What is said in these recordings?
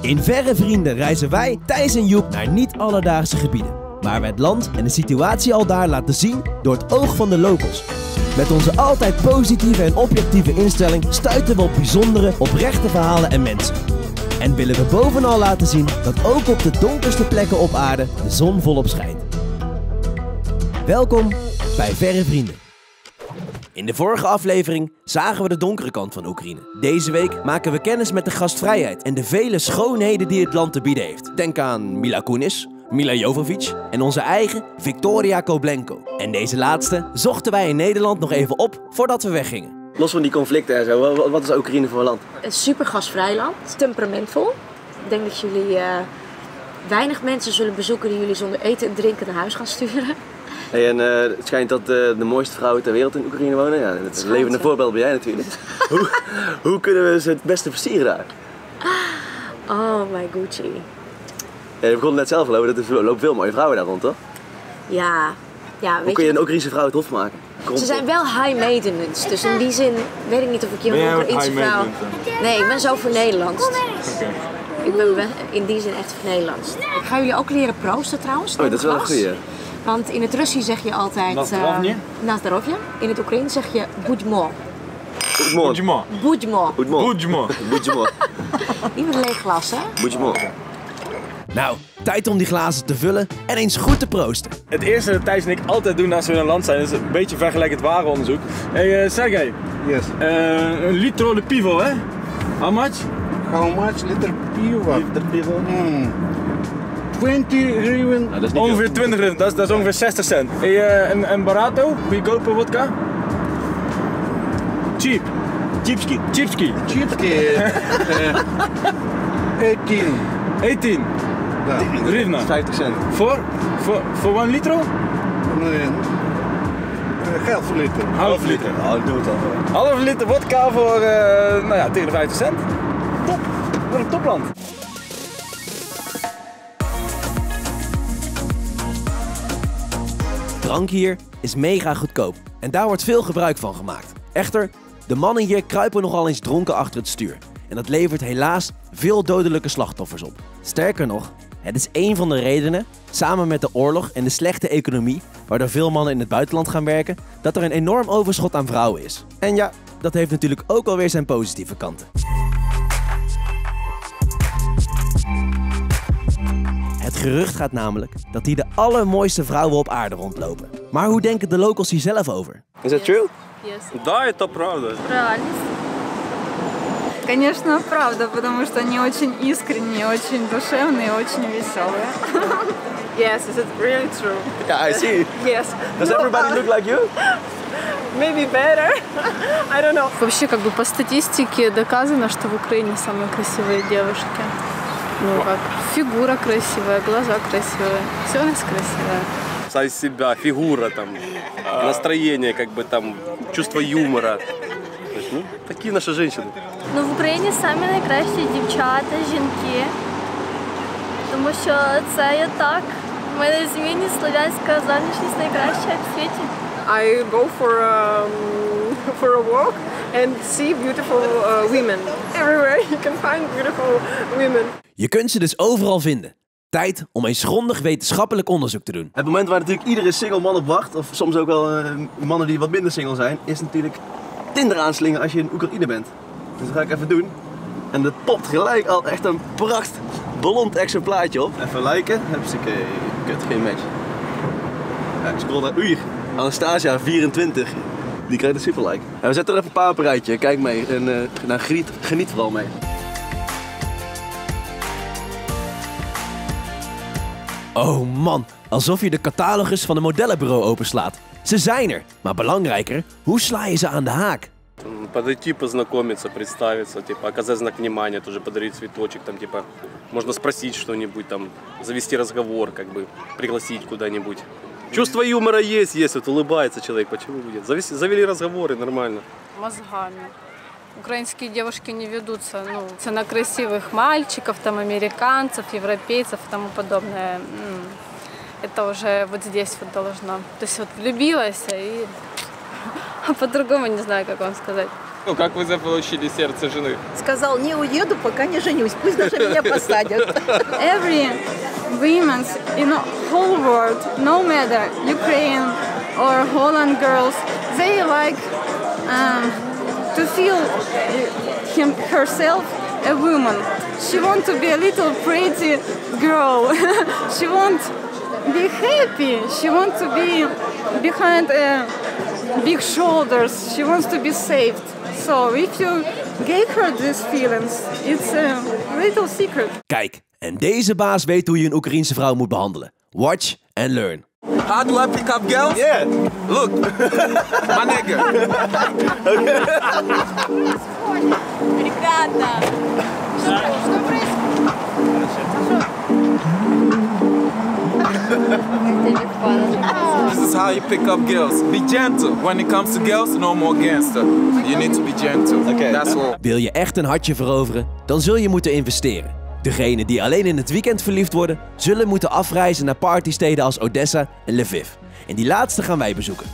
In Verre Vrienden reizen wij, Thijs en Joep, naar niet-alledaagse gebieden. Waar we het land en de situatie al daar laten zien door het oog van de locals. Met onze altijd positieve en objectieve instelling stuiten we op bijzondere, oprechte verhalen en mensen. En willen we bovenal laten zien dat ook op de donkerste plekken op aarde de zon volop schijnt. Welkom bij Verre Vrienden. In de vorige aflevering zagen we de donkere kant van Oekraïne. Deze week maken we kennis met de gastvrijheid en de vele schoonheden die het land te bieden heeft. Denk aan Mila Kunis, Mila Jovovic en onze eigen Victoria Koblenko. En deze laatste zochten wij in Nederland nog even op voordat we weggingen. Los van die conflicten en zo, wa- wat is Oekraïne voor een land? Een super gasvrij land, temperamentvol. Ik denk dat jullie eh, weinig mensen zullen bezoeken die jullie zonder eten en drinken naar huis gaan sturen. Hey, en eh, het schijnt dat eh, de mooiste vrouwen ter wereld in Oekraïne wonen. Ja, het schijnt, levende ja. voorbeeld ben jij natuurlijk. hoe, hoe kunnen we ze het beste versieren daar? Oh my Gucci. Ja, je begon net zelf al over, dat er lopen veel mooie vrouwen daar rond, toch? Ja, ja Hoe weet kun je je, een Oekraïnse vrouw het hof maken? Kom ze zijn wel high maintenance. Dus in die zin weet ik niet of ik jij een Oekraïnse vrouw... Nee, ik ben zo voor Nederlands. Ik ben in die zin echt voor Nederlands. Ik ga jullie ook leren proosten trouwens. Oh, dat is wel een goeie. Want in het Russisch zeg je altijd... Na zdravje. eh, na zdravje. In het Oekraïens zeg je budmo. Budmo. Goedemorgen. Budjmo. Goedemorgen. Niet met een leeg glas, hè? Goedemorgen. Nou, tijd om die glazen te vullen en eens goed te proosten. Het eerste dat Thijs en ik altijd doen als we in een land zijn, is een beetje vergelijkend warenonderzoek. Hey uh, Sergej, Yes. eh, een litro de pivo hè? How much? How much liter piva? Liter pivo. Hmm. 20 hryvnia. Nou, dat is niet Ongeveer 20 rand, dat is, dat is ongeveer 60 cent. Hey, eh, een, een barato, goedkope vodka? Cheap. Cheapski. Cheapski. Чипки. э, 18. 18 Да. hryvnia. 50 cent. Voor? Voor, voor 1 litro? Ну, э, half liter. Half liter. Nou, ik doe het al. Half liter vodka voor, eh, nou ja, tegen de 50 cent. Top. Wat een topland. Drank hier is mega goedkoop en daar wordt veel gebruik van gemaakt. Echter, de mannen hier kruipen nogal eens dronken achter het stuur. En dat levert helaas veel dodelijke slachtoffers op. Sterker nog, het is één van de redenen, samen met de oorlog en de slechte economie, waardoor veel mannen in het buitenland gaan werken, dat er een enorm overschot aan vrouwen is. En ja, dat heeft natuurlijk ook alweer zijn positieve kanten. Het gerucht gaat namelijk dat hier de allermooiste vrouwen op aarde rondlopen. Maar hoe denken de locals hier zelf over? Is that true? Да, это правда. Реальность. Конечно, правда, потому что они очень искренние, очень душевные, очень веселые. Yes, is it really true? Yeah, I see. Yes. Does everybody look like you? Maybe better. I don't know. Вообще, как бы по статистике доказано, что в Украине самые красивые девушки. Ну как, фигура красивая, глаза красивые, все у нас красивое. Сам себя, фигура там, настроение, как бы там, чувство юмора. То есть, ну, такие наши женщины. Ну, в Україні самі найкращі дівчата, жінки. Тому що це є так. Ми незмінні слов'янська зовнішність найкраща в світі. I go for um, for a walk and see beautiful uh, women. Everywhere you can find beautiful women. Je kunt ze dus overal vinden. Tijd om eens grondig wetenschappelijk onderzoek te doen. Het moment waar natuurlijk iedere single man op wacht, of soms ook wel eh, mannen die wat minder single zijn, is natuurlijk Tinder aanslingen als je in Oekraïne bent. Dus dat ga ik even doen. En er popt gelijk al echt een pracht blond exemplaartje op. Even liken. Hupsakee. Kut, geen match. Ja, ik scroll naar Uur. Anastasia, 24. Die krijgt een super like. Ja, we zetten er even een paar op een rijtje. Kijk mee en eh, nou, geniet, geniet vooral mee. Oh man, alsof je de catalogus van een modellenbureau openslaat. Ze zijn er, maar belangrijker, hoe sla je ze aan de haak? М, Подойти, познакомиться, представиться, типа, оказать знак внимания, тоже подарить цветочек, там, типа, можно спросить что-нибудь, там, завести разговор, как бы, пригласить куда-нибудь. Чувство юмора есть, есть, вот улыбается человек, почему будет? Завес- Завели разговоры, нормально. Мозгами. Украинские девушки не ведутся ну, на красивых мальчиков, там, американцев, европейцев и тому подобное. Это уже вот здесь вот должно. То есть вот влюбилась и... А по-другому не знаю, как вам сказать. Ну, как вы заполучили сердце жены? Сказал, не уеду, пока не женюсь. Пусть даже меня посадят. Every women's in the whole world, no matter Ukraine or Holland girls, they like um, to feel him, herself a woman. She wants to be a little pretty girl. she want be happy. She wants to be behind uh, big shoulders. She wants to be saved. So if you gave her these feelings, it's a little secret. Kijk, en deze baas weet hoe je een Oekraïense vrouw moet behandelen. Watch and learn. How do I pick up girls? Yeah. Look, my nigga. Ребята! This is how you pick up girls. Be gentle. When it comes to girls, no more gangster. You need to be gentle. Oké. That's all. Wil je echt een hartje veroveren, dan zul je moeten investeren. Degenen die alleen in het weekend verliefd worden, zullen moeten afreizen naar partysteden als Odessa en Lviv. En die laatste gaan wij bezoeken.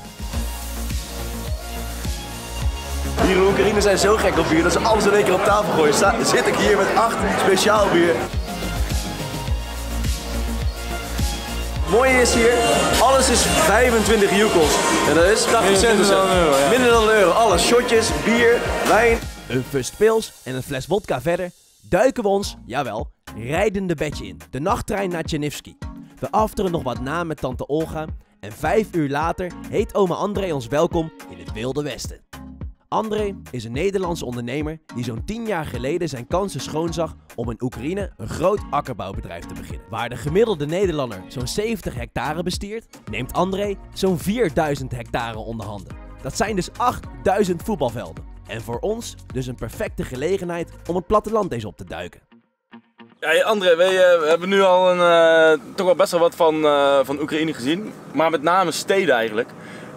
Hier in Oekraïne zijn zo gek op bier dat ze alles in één keer op tafel gooien. Sta, zit ik hier met acht speciaal bier. mooie is hier, alles is 25 jukels. En dat is 80 cent of zo. Minder dan een euro. Alles, shotjes, bier, wijn. Een fust pils en een fles wodka verder duiken we ons, jawel, rijdende bedje in. De nachttrein naar Tchernivsky. We afteren nog wat na met tante Olga. En vijf uur later heet oma André ons welkom in het Wilde Westen. André is een Nederlandse ondernemer die zo'n 10 jaar geleden zijn kansen schoonzag om in Oekraïne een groot akkerbouwbedrijf te beginnen. Waar de gemiddelde Nederlander zo'n 70 hectare bestiert, neemt André zo'n 4000 hectare onder handen. Dat zijn dus 8000 voetbalvelden. En voor ons dus een perfecte gelegenheid om het platteland eens op te duiken. Ja, André, wij eh, we hebben nu al een, eh, toch wel best wel wat van, eh, van Oekraïne gezien. Maar met name steden eigenlijk.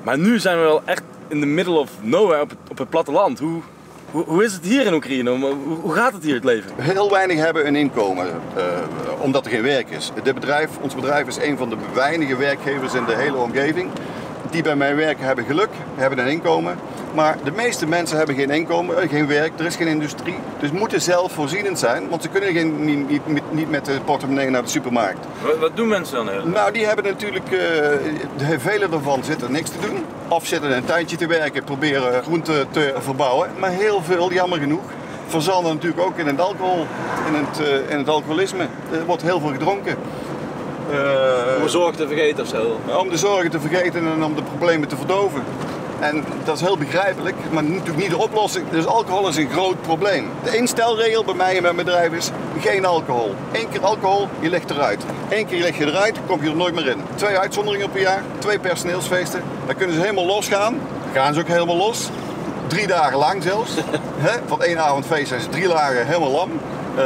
Maar nu zijn we wel echt in the middle of nowhere op het, op het platteland. Hoe, hoe, hoe is het hier in Oekraïne? Hoe, hoe gaat het hier het leven? Heel weinig hebben een inkomen, eh, omdat er geen werk is. Dit bedrijf, ons bedrijf is een van de weinige werkgevers in de hele omgeving. Die bij mij werken hebben geluk, hebben een inkomen. Maar de meeste mensen hebben geen inkomen, eh, geen werk, er is geen industrie. Dus moeten zelfvoorzienend zijn, want ze kunnen geen, niet, niet, niet met de portemonnee naar de supermarkt. Wat, wat doen mensen dan? heel? Nou, die hebben natuurlijk, uh, vele daarvan zitten niks te doen. Of zitten een tuintje te werken, proberen groenten te verbouwen. Maar heel veel, jammer genoeg, verzanden natuurlijk ook in het alcohol, in het, uh, in het alcoholisme. Er wordt heel veel gedronken. Uh, om de zorgen te vergeten of zo? Om de zorgen te vergeten en om de problemen te verdoven. En dat is heel begrijpelijk, maar natuurlijk niet de oplossing. Dus alcohol is een groot probleem. De instelregel bij mij en mijn bedrijf is geen alcohol. Eén keer alcohol, je legt eruit. Eén keer leg je eruit, kom je er nooit meer in. Twee uitzonderingen per jaar, twee personeelsfeesten. Dan kunnen ze helemaal losgaan. Dan gaan ze ook helemaal los. Drie dagen lang zelfs. Van één avond feest zijn ze drie dagen helemaal lam. Uh,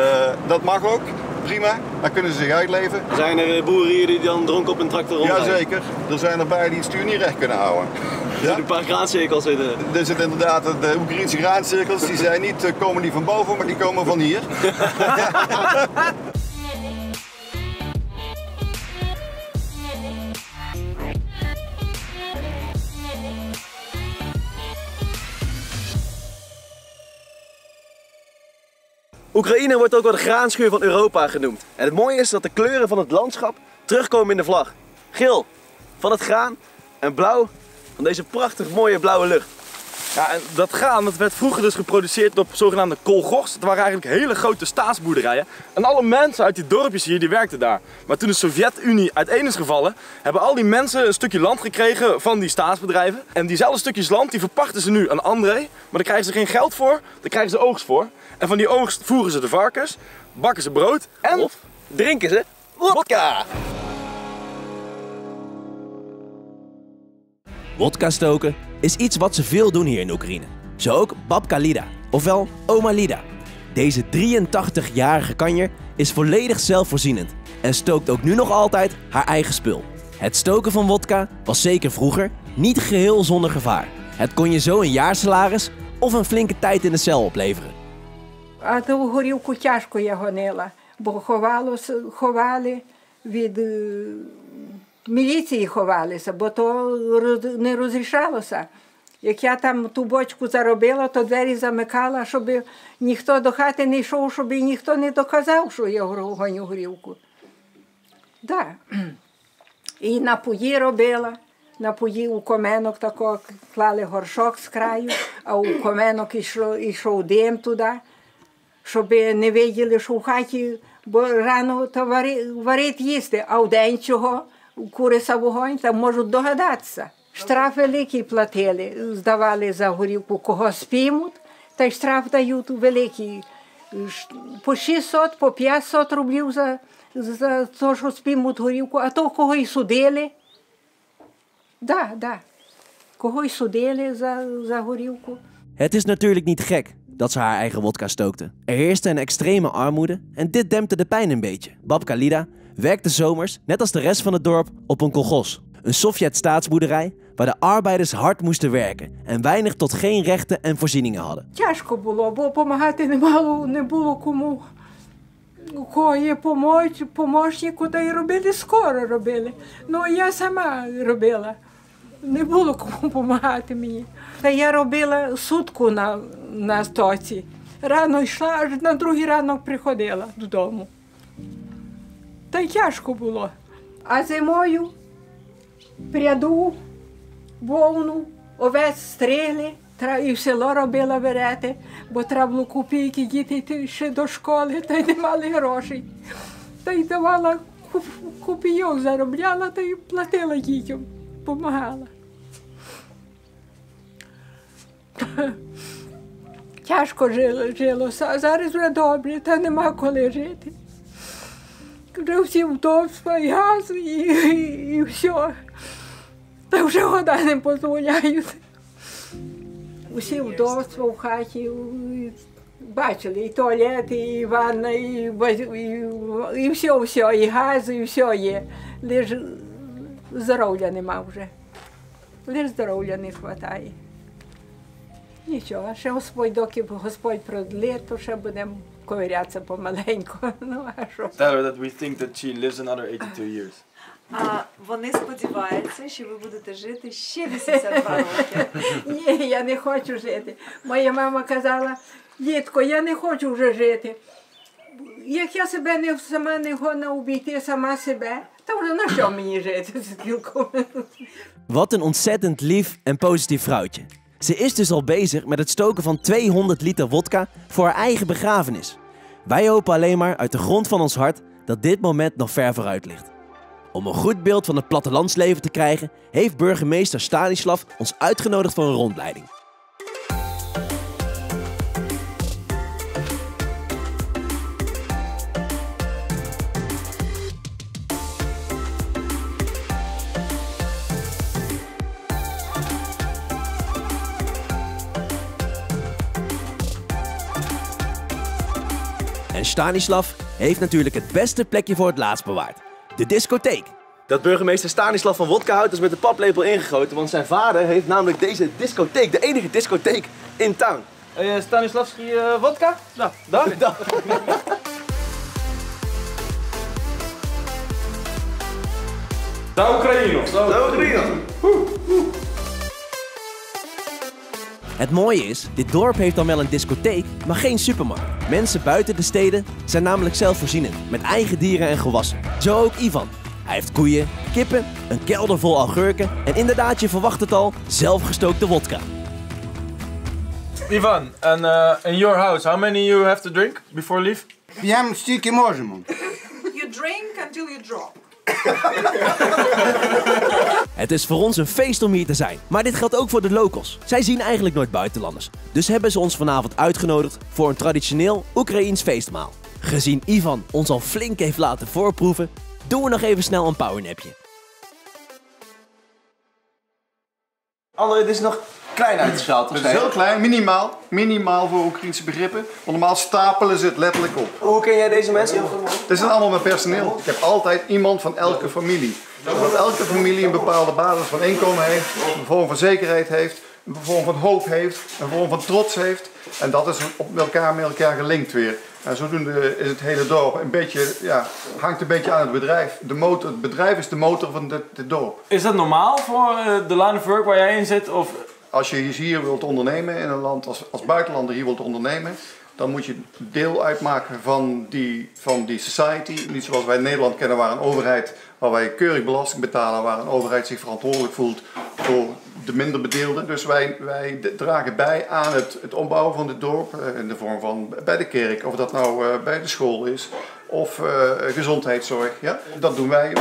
dat mag ook prima, dan kunnen ze zich uitleven. Zijn er boeren hier die dan dronken op een tractor rondrijden? Jazeker, er zijn er bij die het stuur niet recht kunnen houden. Er zitten een paar graancirkels in. Er zitten inderdaad de Oekraïnse graancirkels, die zijn niet, komen niet van boven, maar die komen van hier. Oekraïne wordt ook wel de graanschuur van Europa genoemd. En het mooie is dat de kleuren van het landschap terugkomen in de vlag. Geel van het graan en blauw van deze prachtig mooie blauwe lucht. Ja, en dat graan dat werd vroeger dus geproduceerd op zogenaamde kolgors. Het waren eigenlijk hele grote staatsboerderijen. En alle mensen uit die dorpjes hier, die werkten daar. Maar toen de Sovjet-Unie uiteen is gevallen, hebben al die mensen een stukje land gekregen van die staatsbedrijven. En diezelfde stukjes land, die verpachten ze nu aan André. Maar daar krijgen ze geen geld voor, daar krijgen ze oogst voor. En van die oogst voeren ze de varkens, bakken ze brood en of drinken ze wodka. Wodka stoken is iets wat ze veel doen hier in Oekraïne. Zo ook Babka Lida, ofwel Oma Lida. Deze 83-jarige kanjer is volledig zelfvoorzienend en stookt ook nu nog altijd haar eigen spul. Het stoken van wodka was zeker vroeger niet geheel zonder gevaar. Het kon je zo een jaarsalaris of een flinke tijd in de cel opleveren. А ту горілку тяжко я гонила, бо ховалося, ховали від міліції ховалися, бо то не розрішалося. Як я там ту бочку заробила, то двері замикала, щоб ніхто до хати не йшов, щоб ніхто не доказав, що я гоню горілку. Да. І напої робила. Напої у коменок тако клали горшок з краю, а у коменок йшов, йшов дим туди, щоб не виділи, що в хаті, бо рано то вари, варить їсти, а вдень чого куриса вогонь, там можуть догадатися. Штраф великий платили, здавали за горілку, кого спіймуть, та й штраф дають великий. По 600, по 500 рублів за, за те, що спіймуть горілку, а то кого й судили. Да, да. Кого й судили за, за горілку. Het is natuurlijk niet gek dat ze haar eigen wodka stookte. Er heerste een extreme armoede en dit dempte de pijn een beetje. Babka Lida werkte zomers, net als de rest van het dorp, op een kolgos. Een Sovjet-staatsboerderij waar de arbeiders hard moesten werken en weinig tot geen rechten en voorzieningen hadden. Тяжко було, бо допомагати не, мало, не було кому. У кого є помоч, помощнику, та й робили скоро робили. Ну я сама робила. Не було кому допомагати мені. Та я робила сутку на, на стоці. Рано йшла, аж на другий ранок приходила додому. Та й тяжко було. А зимою пряду, вовну, овець стригли, і в село робила верети, бо треба було копійки діти ще до школи, та й не мали грошей. Та й давала куп- копійок, заробляла та й платила дітям, допомагала. Тяжко жило, жилося, а зараз вже добре, та нема коли жити. Всі вдовства, і газ, і, і, і все. Та вже года не дозволяють. Усі вдовства в хаті бачили, і туалет, і ванна, і, і, і все, все, і газ, і все є. Лиш здоров'я нема вже. Лиш здоров'я не вистачає. Нічого, ще Господь, доки Господь продлить, то ще будемо ковирятися помаленьку. Ну, а що? Tell her that we think that she lives another 82 years. А вони сподіваються, що ви будете жити ще 82 роки. Ні, я не хочу жити. Моя мама казала, дітко, я не хочу вже жити. Як я себе не сама не гона обійти сама себе, то вже на що мені жити спілком? Wat een ontzettend lief en positief vrouwtje. Ze is dus al bezig met het stoken van 200 liter wodka voor haar eigen begrafenis. Wij hopen alleen maar uit de grond van ons hart dat dit moment nog ver vooruit ligt. Om een goed beeld van het plattelandsleven te krijgen, heeft burgemeester Stanislav ons uitgenodigd voor een rondleiding. Stanislav heeft natuurlijk het beste plekje voor het laatst bewaard. De discotheek. Dat burgemeester Stanislav van Wodkahout is met de paplepel ingegoten, want zijn vader heeft namelijk deze discotheek, de enige discotheek in town. Uh, Stanislavski uh, wodka? Nou, daar. daar. За Україну! За Україну! Het mooie is, dit dorp heeft dan wel een discotheek, maar geen supermarkt. Mensen buiten de steden zijn namelijk zelfvoorzienend, met eigen dieren en gewassen. Zo ook Ivan. Hij heeft koeien, kippen, een kelder vol augurken en inderdaad, je verwacht het al, zelfgestookte wodka. Ivan, and uh, in your house, how many you have to drink before leave? П'ємо стільки можемо. You drink until you drop. Het is voor ons een feest om hier te zijn, maar dit geldt ook voor de locals. Zij zien eigenlijk nooit buitenlanders, dus hebben ze ons vanavond uitgenodigd voor een traditioneel Oekraïens feestmaal. Gezien Ivan ons al flink heeft laten voorproeven, doen we nog even snel een powernapje. Anne, dit is nog klein uitgeschaald. Het is heel klein, minimaal. Minimaal voor Oekraïnse begrippen. Want normaal stapelen ze het letterlijk op. Hoe ken jij deze mensen? Dit zijn allemaal mijn personeel. Ik heb altijd iemand van elke familie. Omdat elke familie een bepaalde basis van inkomen heeft, een vorm van zekerheid heeft, een vorm van hoop heeft, een vorm van trots heeft. En dat is op elkaar met elkaar gelinkt weer. En zodoende is het hele dorp een beetje, ja, hangt een beetje aan het bedrijf. De motor, het bedrijf is de motor van dit, dorp. Is dat normaal voor uh, de line of work waar jij in zit? Of als je hier wilt ondernemen in een land, als, als buitenlander hier wilt ondernemen, dan moet je deel uitmaken van die, van die society. Niet zoals wij in Nederland kennen, waar een overheid, waar wij keurig belasting betalen, waar een overheid zich verantwoordelijk voelt voor de minder bedeelden. Dus wij, wij dragen bij aan het, het opbouwen van dit dorp eh, in de vorm van bij de kerk, of dat nou eh, bij de school is, of eh, gezondheidszorg. Ja? Dat doen wij,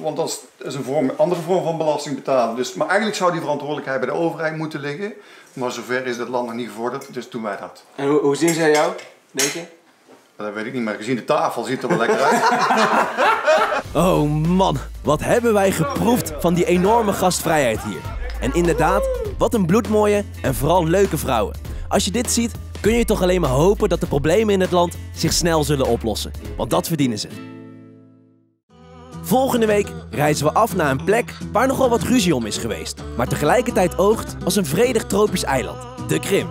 want dat is, een vorm, andere vorm van belasting betalen. Dus, maar eigenlijk zou die verantwoordelijkheid bij de overheid moeten liggen. Maar zover is het land nog niet gevorderd, dus doen wij dat. En hoe, hoe zien zij jou, denk je? Dat weet ik niet, maar gezien de tafel ziet het er wel lekker uit. Oh man, wat hebben wij geproefd van die enorme gastvrijheid hier. En inderdaad, wat een bloedmooie en vooral leuke vrouwen. Als je dit ziet, kun je toch alleen maar hopen dat de problemen in het land zich snel zullen oplossen. Want dat verdienen ze. Volgende week reizen we af naar een plek waar nogal wat ruzie om is geweest. Maar tegelijkertijd oogt als een vredig tropisch eiland. De Krim.